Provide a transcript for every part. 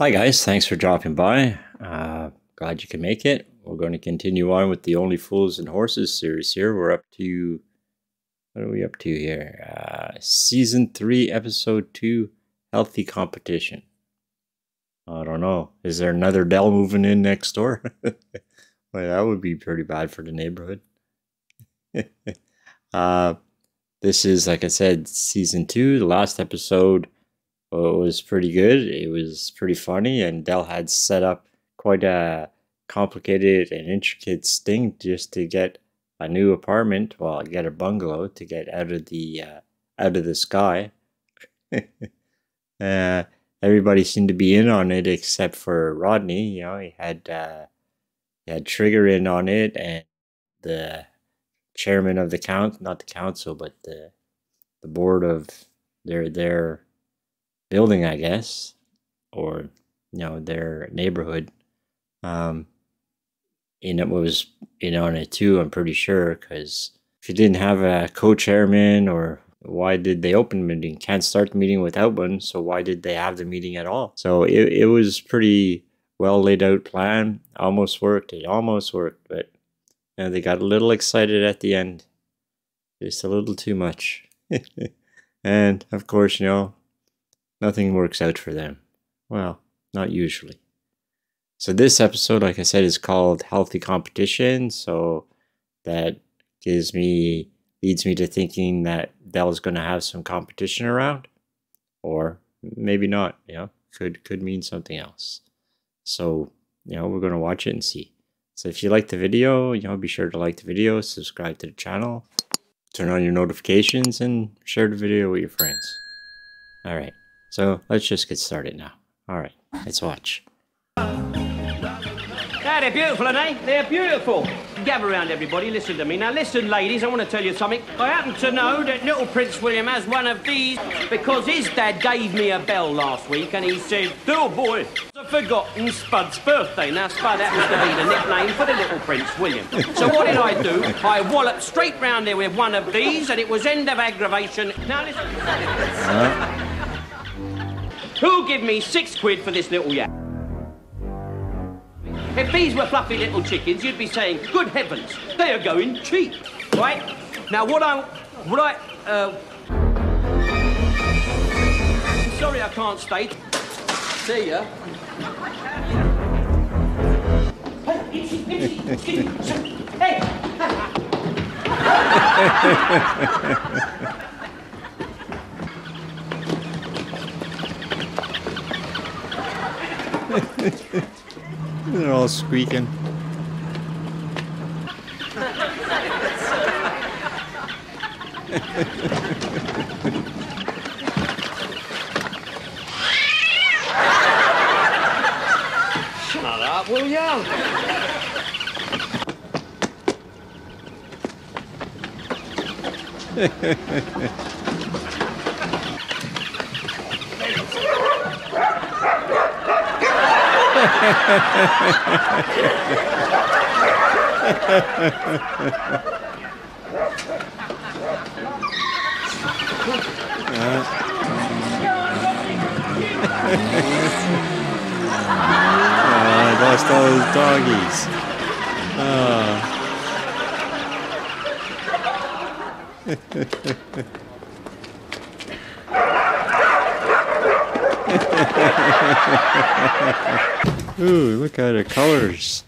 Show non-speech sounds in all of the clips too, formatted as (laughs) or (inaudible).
Hi guys, thanks for dropping by. Uh, glad you can make it. We're going to continue on with the Only Fools and Horses series here. We're up to, what are we up to here? Uh, season 3, episode 2, Healthy Competition. I don't know. Is there another Del moving in next door? (laughs) well, that would be pretty bad for the neighborhood. (laughs) uh, this is, like I said, season 2. The last episode was pretty good. It was pretty funny, and Del had set up quite a complicated and intricate sting just to get a new apartment. Well, get a bungalow to get out of the uh, out of the sky. (laughs) uh, everybody seemed to be in on it except for Rodney. You know, he had uh, he had Trigger in on it, and the chairman of the count, not the council, but the the board of their their building, I guess, or you know their neighborhood. Um, and it was in on it too. I'm pretty sure because if you didn't have a co-chairman or why did they open the meeting? Can't start the meeting without one. So why did they have the meeting at all? So it, it was pretty well laid out plan. Almost worked. It almost worked, but you know, they got a little excited at the end. Just a little too much. (laughs) and of course, you know, nothing works out for them. Well, not usually. So this episode, like I said, is called Healthy Competition. So that gives me leads me to thinking that Del's going to have some competition around, or maybe not. You know, could could mean something else. So you know, we're going to watch it and see. So if you like the video, you know, be sure to like the video, subscribe to the channel, turn on your notifications, and share the video with your friends. All right. So let's just get started now. All right, let's watch. They're beautiful, aren't they? They're beautiful. Gather around, everybody. Listen to me. Now, listen, ladies, I want to tell you something. I happen to know that little Prince William has one of these because his dad gave me a bell last week and he said, Oh, boy, I've forgotten Spud's birthday. Now, Spud happens to be the nickname for the little Prince William. So what did I do? I walloped straight round there with one of these and it was end of aggravation. Now, listen. Who'll give me six quid for this little yak? If these were fluffy little chickens, you'd be saying, good heavens, they are going cheap. Right? Now, what I... What I... Uh... Sorry I can't state. See ya. (laughs) Hey, (laughs) Ipsy, Ipsy, excuse me. Hey! (laughs) They're all squeaking. Shut up, will ya? (laughs) Oh, I lost all those doggies. Oh. (laughs) (laughs) Ooh, look at the colors.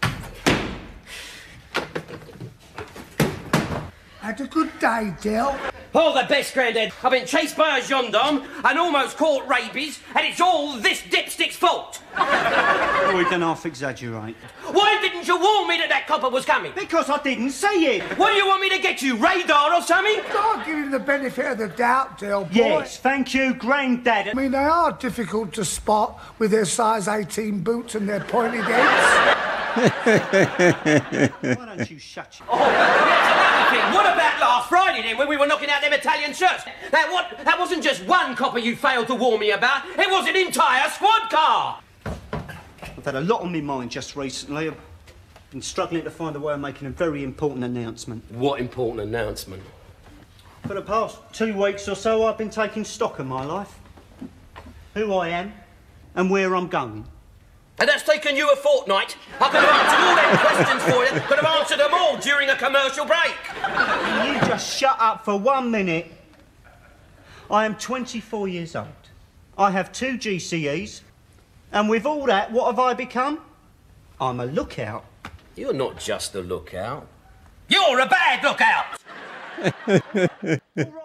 Had a good day, Del. All the best, Grandad. I've been chased by a gendarme and almost caught rabies, and it's all this dipstick's fault. Oh, we don't half exaggerate. Why didn't you warn me that that copper was coming? Because I didn't say it. What do you want me to get you, radar or something? I'll give him the benefit of the doubt, Del boy. Yes, thank you, Grandad. I mean, they are difficult to spot with their size 18 boots and their pointed heads. (laughs) Why don't you shut your... Oh, What about last Friday then, when we were knocking out them Italian shirts? That what? That wasn't just one copper you failed to warn me about. It was an entire squad car. I've had a lot on my mind just recently. I've been struggling to find a way of making a very important announcement. What important announcement? For the past two weeks or so, I've been taking stock of my life, who I am, and where I'm going. And that's taken you a fortnight. I could have answered all them questions for you. Could have answered them all during a commercial break. Can you just shut up for one minute? I am 24 years old. I have two GCEs. And with all that, what have I become? I'm a lookout. You're not just a lookout. You're a bad lookout! All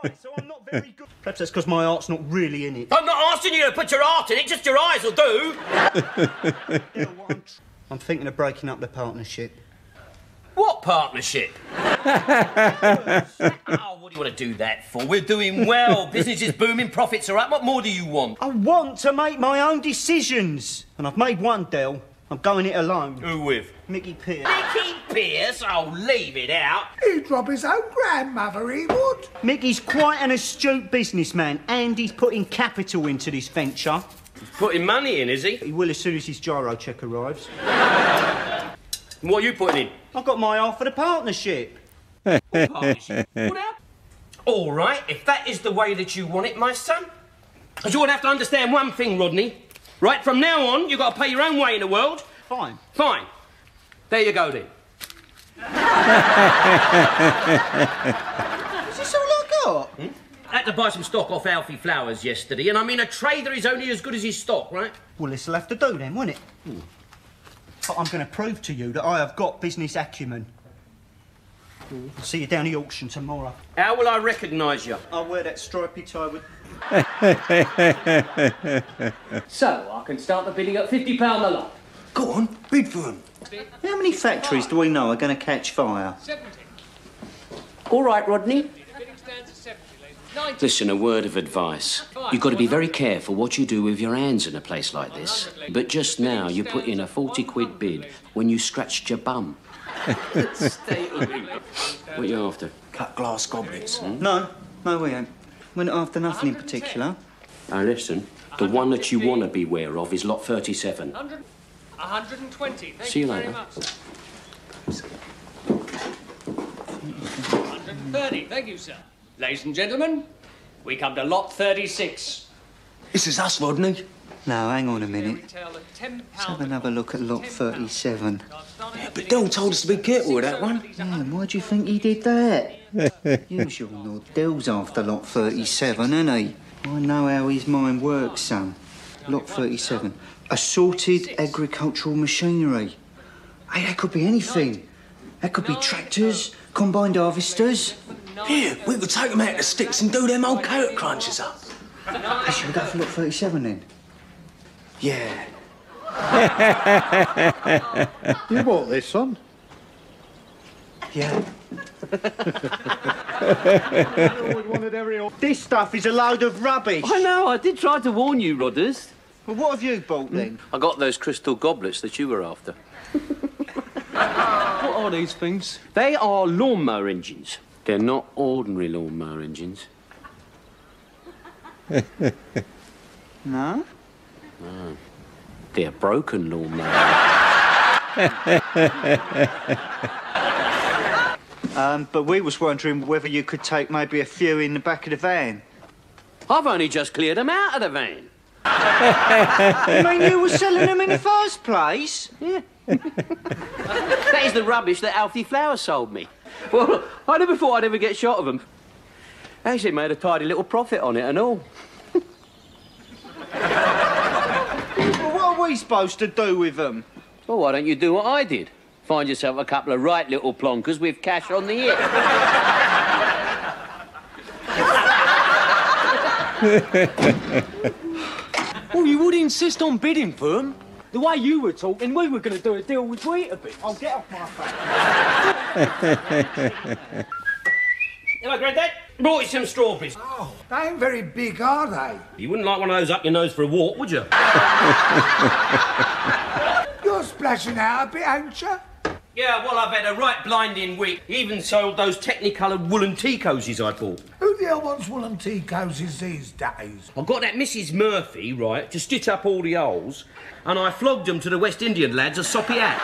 right, so I'm not very good. Perhaps that's because my art's not really in it. I'm not asking you to put your art in it, just your eyes will do. You know what I'm, tr- I'm thinking of breaking up the partnership. What partnership? oh, (laughs) what do you want to do that for? We're doing well. Business is booming, profits are up. What more do you want? I want to make my own decisions. And I've made one deal. I'm going it alone. Who with? Mickey Pearce. Mickey Pearce? Oh, leave it out. He'd rob his own grandmother, he would. Mickey's quite an astute businessman and he's putting capital into this venture. Putting money in, is he? He will as soon as his giro check arrives. (laughs) What are you putting in? I've got my half of the partnership. (laughs) Partnership. All right, if that is the way that you want it, my son. But you would have to understand one thing, Rodney. Right, from now on, you've got to pay your own way in the world. Fine. Fine. There you go, then. Is this all I got? I had to buy some stock off Alfie Flowers yesterday, and I mean, a trader is only as good as his stock, right? Well, this'll have to do then, won't it? But I'm going to prove to you that I have got business acumen. I'll see you down the auction tomorrow. How will I recognise you? I'll wear that stripy tie with. (laughs) So, I can start the bidding at £50 a lot. Go on, bid for them. How many factories do we know are going to catch fire? All right, Rodney. Listen, a word of advice. You've got to be very careful what you do with your hands in a place like this. But just now, you put in a 40 quid bid when you scratched your bum. (laughs) what you after? Cut glass goblets. Hmm? No, no, we ain't. We're not after nothing in particular. Now listen, the one that you want to beware of is lot 37. 120. Thank See you very later. much. 130. Thank you, sir. Ladies and gentlemen, we come to lot 36. This is us, Rodney. Now, hang on a minute. Retail at 10 Let's have another look at lot 37. But Del told us to be careful with that one. Yeah, why do you think he did that? Usual Lord Del's after lot 37, ain't he? I know how his mind works, son. Lot 37. Assorted agricultural machinery. Hey, that could be anything. That could be tractors, combined harvesters. Here, we could take them out of the sticks and do them old carrot crunches up. Hey, should we go for lot 37 then? Yeah. (laughs) You bought this one? Yeah. (laughs) this stuff is a load of rubbish. I know, I did try to warn you, Rodders. Well, what have you bought then? I got those crystal goblets that you were after. (laughs) What are these things? They are lawnmower engines. They're not ordinary lawnmower engines. (laughs) No? They're broken lawnmower. (laughs) Um, but we was wondering whether you could take maybe a few in the back of the van. I've only just cleared them out of the van. I mean, you were selling them in the first place. Yeah. (laughs) that is the rubbish that Alfie Flowers sold me. Well, I never thought I'd ever get shot of them. Actually made a tidy little profit on it and all. Well, what are we supposed to do with them? Well, why don't you do what I did? Find yourself a couple of right little plonkers with cash on the hip. (laughs) Oh, you would insist on bidding for them? The way you were talking, we were going to do a deal with wheat a bit. I'll get off my face. Hello, Grandad. Brought you some strawberries. Oh, they ain't very big, are they? You wouldn't like one of those up your nose for a walk, would you? (laughs) You're splashing out a bit, ain't you? Yeah, well, I've had a right blinding week. Even sold those technicoloured woolen tea cosies I bought. Hell wants woolen tea cozies these days? I got that Mrs. Murphy, right, to stitch up all the holes, and I flogged them to the West Indian lads as soppy hat.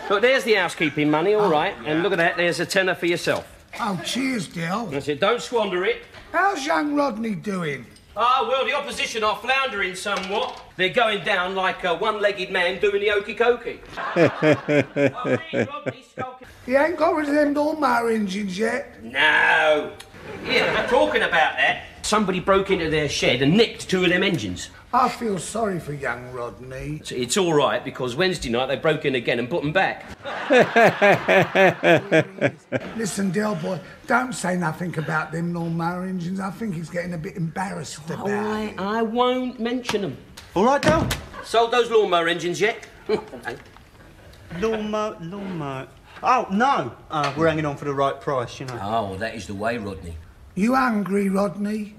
(laughs) Look, there's the housekeeping money, all right, and look at that, there's a tenner for yourself. Oh, cheers, Dill. I said, don't squander it. How's young Rodney doing? Ah, well, the opposition are floundering somewhat. They're going down like a one-legged man doing the okey cokey. (laughs) He ain't got rid of them lawnmower engines yet. No. Yeah, we're talking about that, somebody broke into their shed and nicked two of them engines. I feel sorry for young Rodney. It's, it's all right because Wednesday night they broke in again and put them back. (laughs) Listen, Del boy, don't say nothing about them lawnmower engines. I think he's getting a bit embarrassed oh, about I, it. I won't mention them. All right, Del. Sold those lawnmower engines yet? (laughs) Lawnmower, lawnmower. Oh, no. Uh, we're hanging on for the right price, you know. Oh, that is the way, Rodney. You angry, Rodney?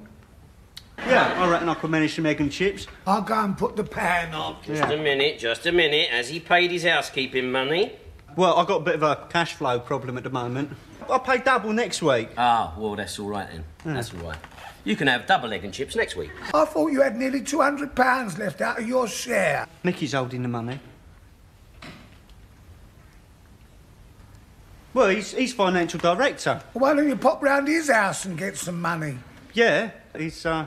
Yeah, I reckon I could manage some egg and chips. I'll go and put the pan on. Just a minute, just a minute. Has he paid his housekeeping money? Well, I've got a bit of a cash flow problem at the moment. I'll pay double next week. Ah, well, that's all right then. That's all right. You can have double egg and chips next week. I thought you had nearly £200 left out of your share. Mickey's holding the money. Well, he's, he's financial director. Why don't you pop round his house and get some money? Yeah, he's uh,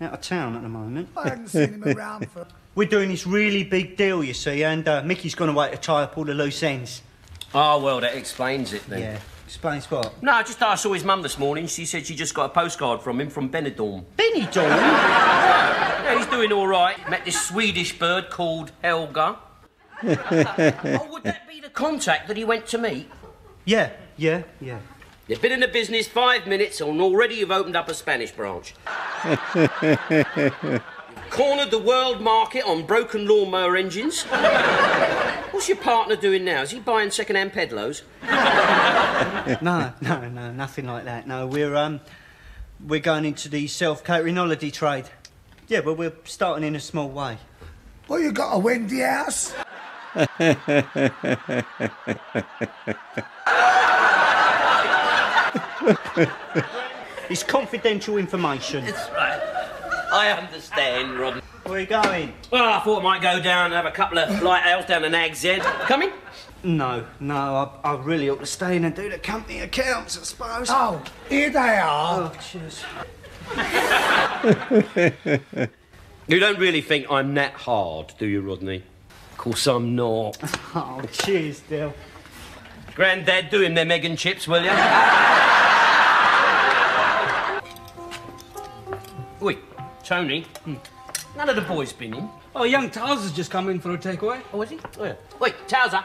out of town at the moment. I haven't seen him around for... (laughs) We're doing this really big deal, you see, and uh, Mickey's gone away to tie up all the loose ends. Oh, well, that explains it then. Yeah. Explains what? No, I just I saw his mum this morning. She said she just got a postcard from him from Benidorm. Benidorm? Yeah, he's doing all right. Met this Swedish bird called Helga. (laughs) oh, would that be the contact that he went to meet? Yeah, yeah, yeah. You've been in the business five minutes and already you've opened up a Spanish branch. (laughs) Cornered the world market on broken lawnmower engines. What's your partner doing now? Is he buying second-hand pedlos? no, no, no, nothing like that. No, we're um, we're going into the self-catering holiday trade. Yeah, but we're starting in a small way. Well, you got a windy house? (laughs) It's confidential information. That's right. I understand, Rodney. Where are you going? Well, I thought I might go down and have a couple of light ales down the Nag's Head. Coming? No, no, I, I really ought to stay in and do the company accounts, I suppose. Oh, here they are. Oh, cheers. (laughs) You don't really think I'm that hard, do you, Rodney? Of course I'm not. (laughs) Oh, cheers, Dill. Grandad, do him them egg and chips, will you? Wait, Tony. Hmm. None of the boys been in. Oh, young Towser has just come in for a takeaway. Oh, is he? Oh, yeah. Wait, Towser.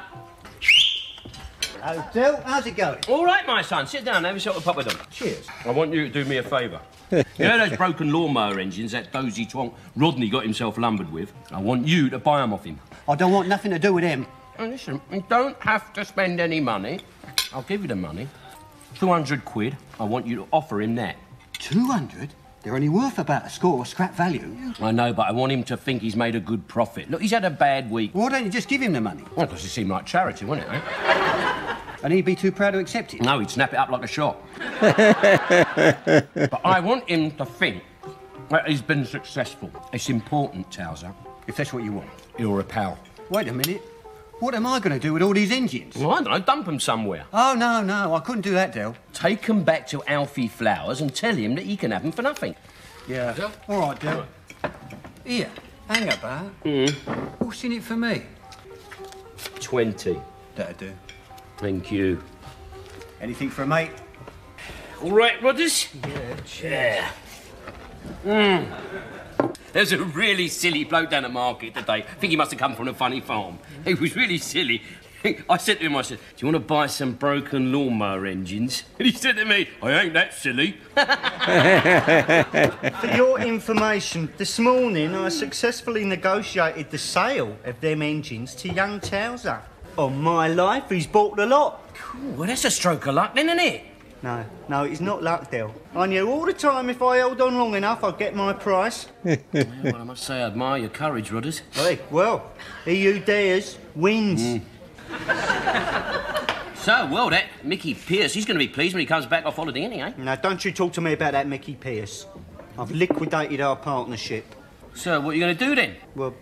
Oh, Dill, how's it going? All right, my son. Sit down. Have a shot of Papa Don. Cheers. I want you to do me a favour. (laughs) you know those broken lawnmower engines that dozy twonk Rodney got himself lumbered with? I want you to buy them off him. I don't want nothing to do with him. Listen, you don't have to spend any money. I'll give you the money. 200 quid. I want you to offer him that. 200? They're only worth about a score, scrap value. I know, but I want him to think he's made a good profit. Look, he's had a bad week. Why don't you just give him the money? Well, does it seemed like charity, wouldn't it, eh? (laughs) And he'd be too proud to accept it. No, he'd snap it up like a shot. (laughs) but I want him to think that he's been successful. It's important, Towser. If that's what you want. You're a pal. Wait a minute. What am I going to do with all these engines? Well, I don't know, dump them somewhere. Oh, no, no, I couldn't do that, Del. Take them back to Alfie Flowers and tell him that he can have them for nothing. Yeah. All right, Del. Here, hang about. Mm. What's in it for me? 20. That'll do. Thank you. Anything for a mate? All right, Rodders? Yeah, Yeah. Mm. There's a really silly bloke down the market today. I think he must have come from a funny farm. He was really silly. I said to him, I said, Do you want to buy some broken lawnmower engines? And he said to me, I ain't that silly. (laughs) For your information, this morning I successfully negotiated the sale of them engines to young Towser. On my life, he's bought the lot. well, that's a stroke of luck, then, isn't it? No, no, it's not luck, Del. I knew all the time if I held on long enough, I'd get my price. (laughs) well, I must say, I admire your courage, Rodders. Hey, well, he who dares wins. (laughs) So, well, that Mickey Pearce, he's going to be pleased when he comes back off holiday, isn't eh? Now, don't you talk to me about that Mickey Pearce. I've liquidated our partnership. So, what are you going to do then? Well,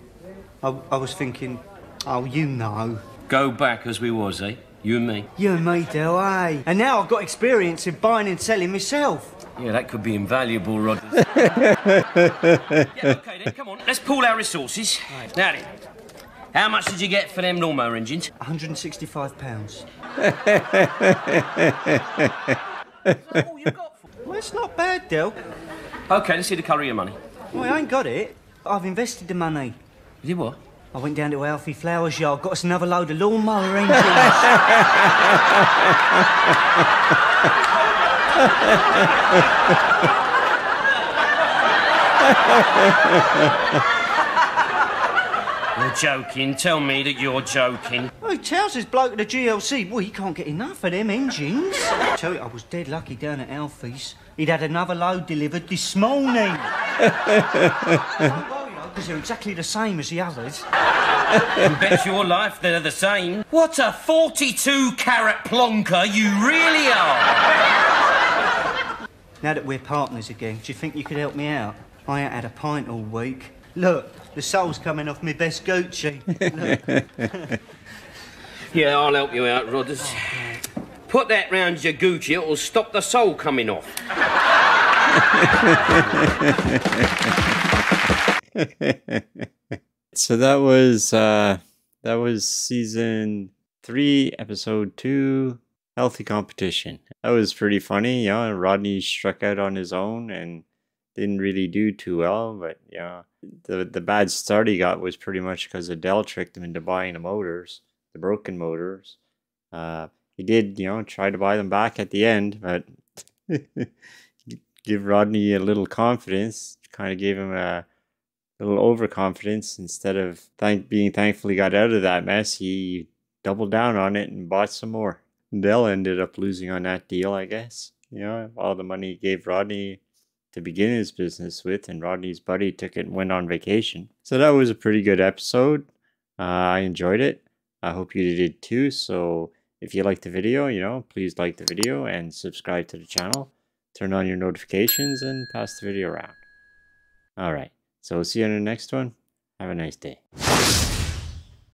I, I was thinking, oh, you know. Go back as we was, eh? You and me. You and me, Del, eh? And now I've got experience in buying and selling myself. Yeah, that could be invaluable, Rodders. (laughs) yeah, okay then, come on. Let's pool our resources. Now then, how much did you get for them lawnmower engines? £165. (laughs) well, it's not bad, Del. Okay, let's see the colour of your money. Well, I ain't got it. I've invested the money. You did what? I went down to Alfie Flowers' yard, got us another load of lawnmower engines. (laughs) You're joking. Tell me that you're joking. Oh, he tells this bloke at the GLC, well, he can't get enough of them engines. I tell you, I was dead lucky down at Alfie's. He'd had another load delivered this morning. (laughs) Because they're exactly the same as the others. You bet your life they're the same. What a 42 carat plonker you really are. Now that we're partners again, do you think you could help me out? I ain't had a pint all week. Look, the soul's coming off my best Gucci. (laughs) Yeah, I'll help you out, Rodders. Put that round your Gucci, it'll stop the soul coming off. (laughs) (laughs) so that was uh that was season three, episode two, healthy competition. That was pretty funny. Yeah, Rodney struck out on his own and didn't really do too well. But yeah, the the bad start he got was pretty much because Adele tricked him into buying the motors, the broken motors. Uh, he did, you know, try to buy them back at the end, but (laughs) give Rodney a little confidence. Kind of gave him a little overconfidence instead of thank being thankfully got out of that mess. He doubled down on it and bought some more. Del ended up losing on that deal, I guess. You know, all the money he gave Rodney to begin his business with, and Rodney's buddy took it and went on vacation. So that was a pretty good episode. Uh, I enjoyed it. I hope you did too. So if you liked the video, you know, please like the video and subscribe to the channel. Turn on your notifications and pass the video around. All right. So we'll see you in the next one. Have a nice day.